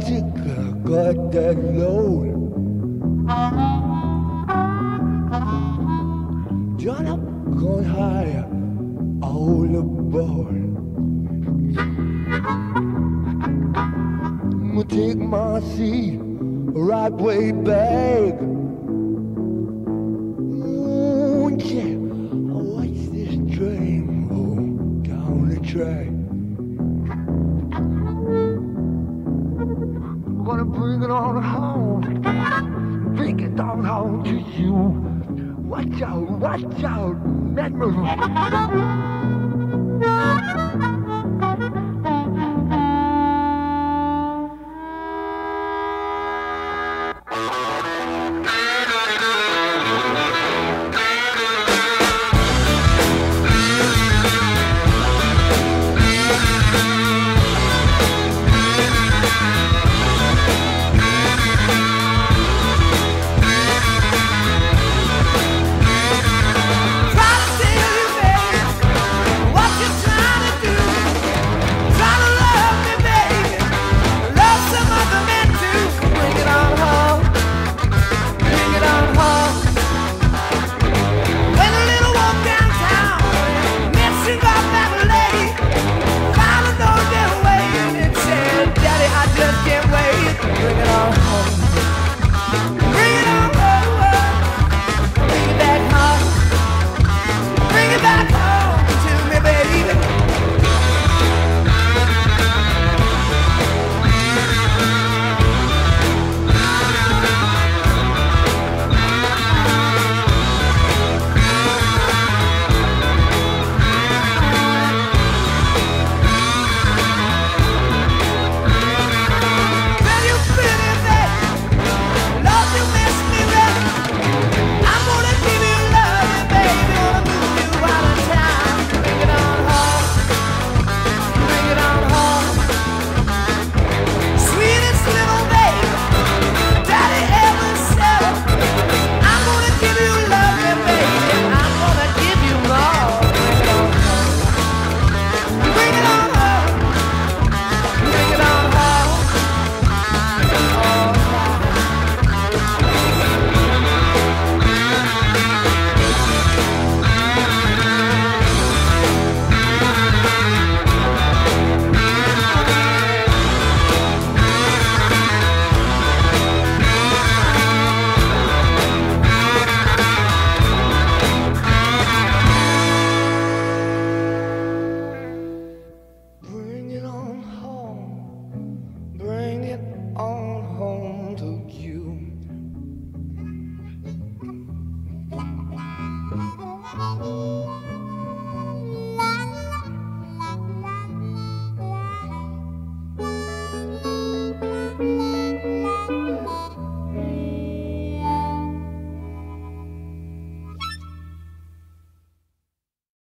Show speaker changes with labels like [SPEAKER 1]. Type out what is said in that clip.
[SPEAKER 1] magic got that load. John up, going higher, all aboard. I'ma take my seat right way back. Ooh, yeah, watch this train roll down the track. Gonna bring it on home, bring it on home to you. Watch out, watch out, move. can't wait. on